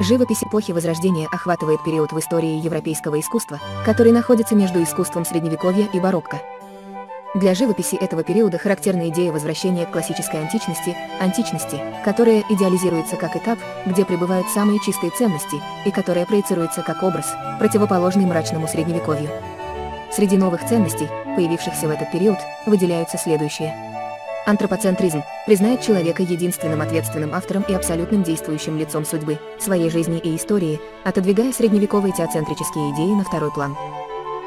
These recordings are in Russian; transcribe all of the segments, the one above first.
Живопись эпохи Возрождения охватывает период в истории европейского искусства, который находится между искусством Средневековья и барокко. Для живописи этого периода характерна идея возвращения к классической античности, античности, которая идеализируется как этап, где пребывают самые чистые ценности, и которая проецируется как образ, противоположный мрачному Средневековью. Среди новых ценностей, появившихся в этот период, выделяются следующие – Антропоцентризм признает человека единственным ответственным автором и абсолютным действующим лицом судьбы, своей жизни и истории, отодвигая средневековые теоцентрические идеи на второй план.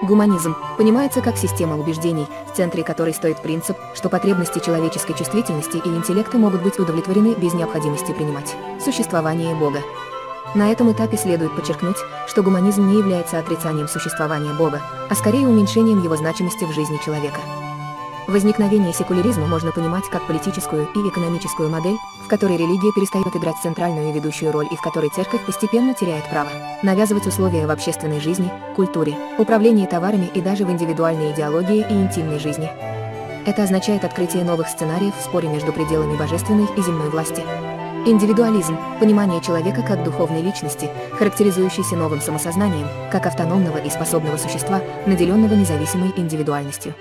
Гуманизм понимается как система убеждений, в центре которой стоит принцип, что потребности человеческой чувствительности и интеллекта могут быть удовлетворены без необходимости принимать существование Бога. На этом этапе следует подчеркнуть, что гуманизм не является отрицанием существования Бога, а скорее уменьшением его значимости в жизни человека. Возникновение секуляризма можно понимать как политическую и экономическую модель, в которой религия перестает играть центральную и ведущую роль и в которой церковь постепенно теряет право навязывать условия в общественной жизни, культуре, управлении товарами и даже в индивидуальной идеологии и интимной жизни. Это означает открытие новых сценариев в споре между пределами божественной и земной власти. Индивидуализм – понимание человека как духовной личности, характеризующейся новым самосознанием, как автономного и способного существа, наделенного независимой индивидуальностью.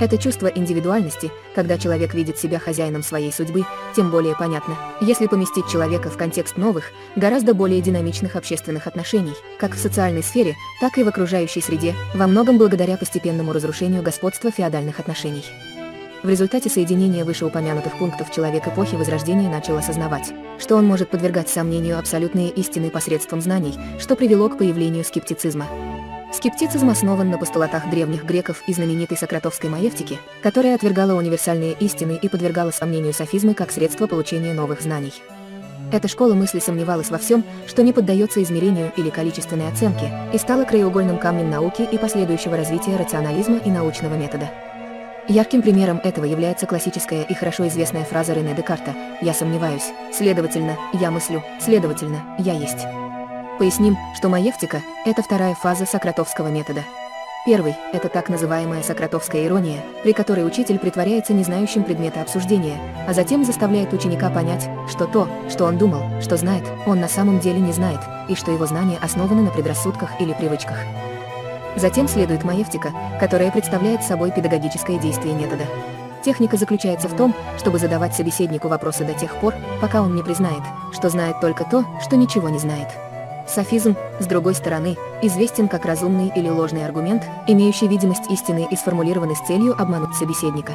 Это чувство индивидуальности, когда человек видит себя хозяином своей судьбы, тем более понятно, если поместить человека в контекст новых, гораздо более динамичных общественных отношений, как в социальной сфере, так и в окружающей среде, во многом благодаря постепенному разрушению господства феодальных отношений. В результате соединения вышеупомянутых пунктов человек эпохи Возрождения начал осознавать, что он может подвергать сомнению абсолютные истины посредством знаний, что привело к появлению скептицизма. Скептицизм основан на постулатах древних греков и знаменитой сократовской маевтики, которая отвергала универсальные истины и подвергала сомнению софизмы как средство получения новых знаний. Эта школа мысли сомневалась во всем, что не поддается измерению или количественной оценке, и стала краеугольным камнем науки и последующего развития рационализма и научного метода. Ярким примером этого является классическая и хорошо известная фраза Рене Декарта «Я сомневаюсь, следовательно, я мыслю, следовательно, я есть». Поясним, что маевтика – это вторая фаза сократовского метода. Первый – это так называемая сократовская ирония, при которой учитель притворяется незнающим предмета обсуждения, а затем заставляет ученика понять, что то, что он думал, что знает, он на самом деле не знает, и что его знания основаны на предрассудках или привычках. Затем следует маевтика, которая представляет собой педагогическое действие метода. Техника заключается в том, чтобы задавать собеседнику вопросы до тех пор, пока он не признает, что знает только то, что ничего не знает. Софизм, с другой стороны, известен как разумный или ложный аргумент, имеющий видимость истины и сформулированный с целью обмануть собеседника.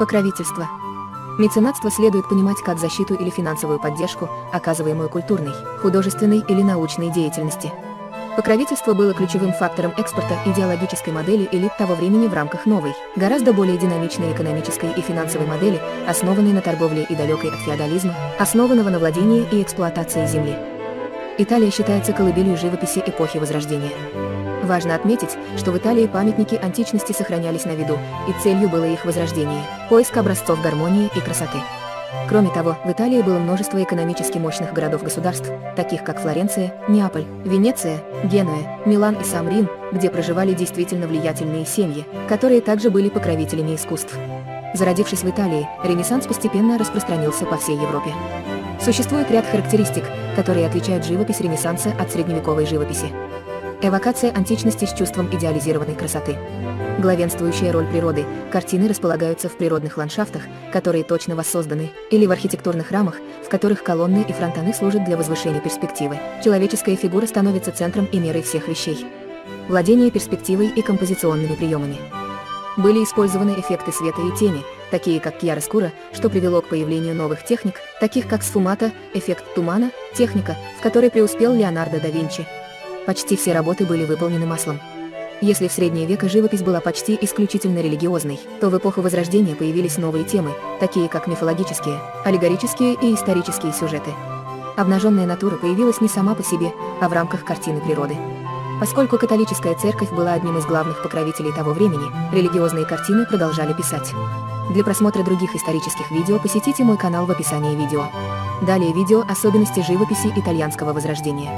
Покровительство. Меценатство следует понимать как защиту или финансовую поддержку, оказываемую культурной, художественной или научной деятельности. Покровительство было ключевым фактором экспорта идеологической модели элит того времени в рамках новой, гораздо более динамичной экономической и финансовой модели, основанной на торговле и далекой от феодализма, основанного на владении и эксплуатации земли. Италия считается колыбелью живописи эпохи Возрождения. Важно отметить, что в Италии памятники античности сохранялись на виду, и целью было их возрождение, поиск образцов гармонии и красоты. Кроме того, в Италии было множество экономически мощных городов-государств, таких как Флоренция, Неаполь, Венеция, Генуя, Милан и сам Рим, где проживали действительно влиятельные семьи, которые также были покровителями искусств. Зародившись в Италии, Ренессанс постепенно распространился по всей Европе. Существует ряд характеристик, которые отличают живопись Ренессанса от средневековой живописи. Эвокация античности с чувством идеализированной красоты. Главенствующая роль природы. Картины располагаются в природных ландшафтах, которые точно воссозданы, или в архитектурных рамах, в которых колонны и фронтоны служат для возвышения перспективы. Человеческая фигура становится центром и мерой всех вещей. Владение перспективой и композиционными приемами. Были использованы эффекты света и тени, такие как кьяроскура, что привело к появлению новых техник, таких как сфумата, эффект тумана, техника, в которой преуспел Леонардо да Винчи. Почти все работы были выполнены маслом. Если в средние века живопись была почти исключительно религиозной, то в эпоху Возрождения появились новые темы, такие как мифологические, аллегорические и исторические сюжеты. Обнаженная натура появилась не сама по себе, а в рамках картины природы. Поскольку католическая церковь была одним из главных покровителей того времени, религиозные картины продолжали писать. Для просмотра других исторических видео посетите мой канал в описании видео. Далее видео «Особенности живописи итальянского возрождения».